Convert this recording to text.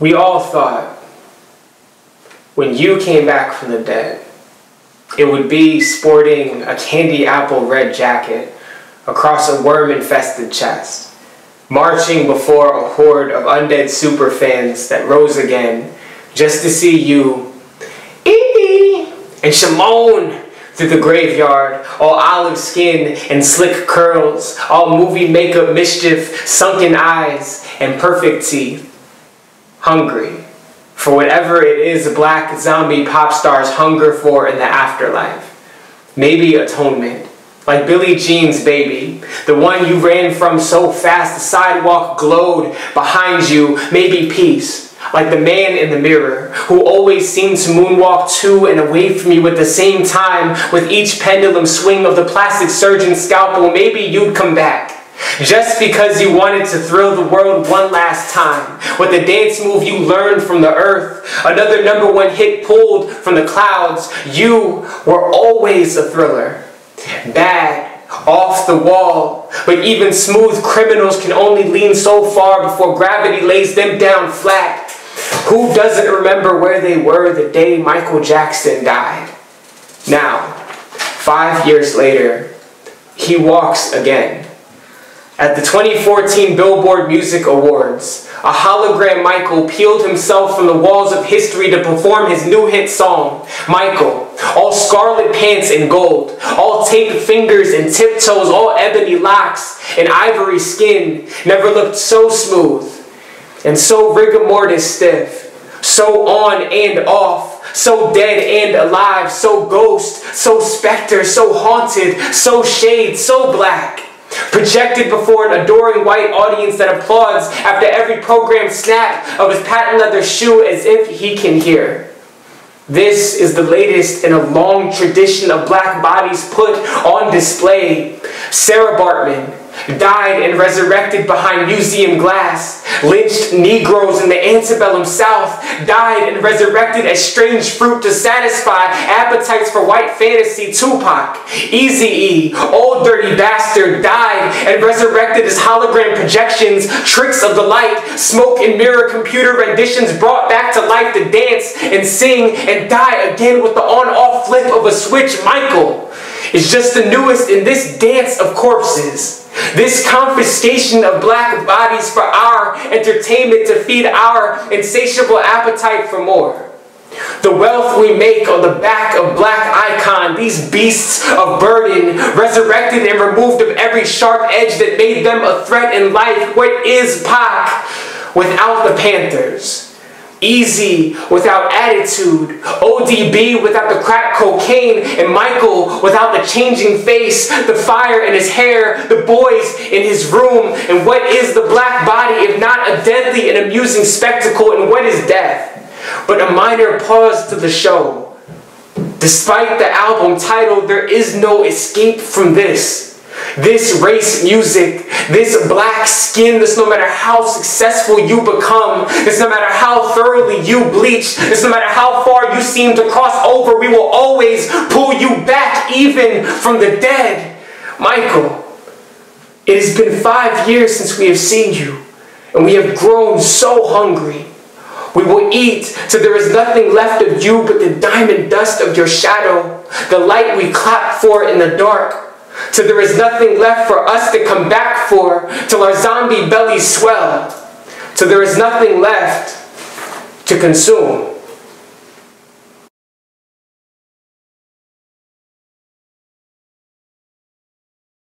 We all thought when you came back from the dead, it would be sporting a candy apple red jacket across a worm infested chest, marching before a horde of undead superfans that rose again just to see you, and Shimon through the graveyard, all olive skin and slick curls, all movie makeup mischief, sunken eyes, and perfect teeth. Hungry for whatever it is black zombie pop stars hunger for in the afterlife. Maybe atonement. Like Billie Jean's baby, the one you ran from so fast the sidewalk glowed behind you. Maybe peace like the man in the mirror, who always seemed to moonwalk to and away from you at the same time with each pendulum swing of the plastic surgeon's scalpel, maybe you'd come back. Just because you wanted to thrill the world one last time with a dance move you learned from the earth, another number one hit pulled from the clouds, you were always a thriller. Bad, off the wall, but even smooth criminals can only lean so far before gravity lays them down flat. Who doesn't remember where they were the day Michael Jackson died? Now, five years later, he walks again. At the 2014 Billboard Music Awards, a hologram Michael peeled himself from the walls of history to perform his new hit song, Michael. All scarlet pants and gold, all taped fingers and tiptoes, all ebony locks and ivory skin, never looked so smooth and so rigor mortis stiff, so on and off, so dead and alive, so ghost, so specter, so haunted, so shade, so black. Projected before an adoring white audience that applauds after every programmed snap of his patent leather shoe as if he can hear. This is the latest in a long tradition of black bodies put on display. Sarah Baartman, died and resurrected behind museum glass. Lynched Negroes in the antebellum South died and resurrected as strange fruit to satisfy appetites for white fantasy. Tupac, Eazy-E, Old Dirty Bastard died and resurrected as hologram projections, tricks of the light, smoke and mirror computer renditions brought back to life to dance and sing and die again with the on-off flip of a switch. Michael is just the newest in this dance of corpses. This confiscation of black bodies for our entertainment to feed our insatiable appetite for more. The wealth we make on the back of black icon, these beasts of burden, resurrected and removed of every sharp edge that made them a threat in life. What is Pac without the Panthers? Eazy without attitude, ODB without the crack cocaine, and Michael without the changing face, the fire in his hair, the boys in his room. And what is the black body if not a deadly and amusing spectacle? And what is death? But a minor pause to the show. Despite the album title, there is no escape from this. This race music, this black skin, this no matter how successful you become, this no matter how thoroughly you bleach, this no matter how far you seem to cross over, we will always pull you back even from the dead. Michael, it has been five years since we have seen you, and we have grown so hungry. We will eat till there is nothing left of you but the diamond dust of your shadow, the light we clap for in the dark, till there is nothing left for us to come back for, till our zombie bellies swell, till there is nothing left to consume.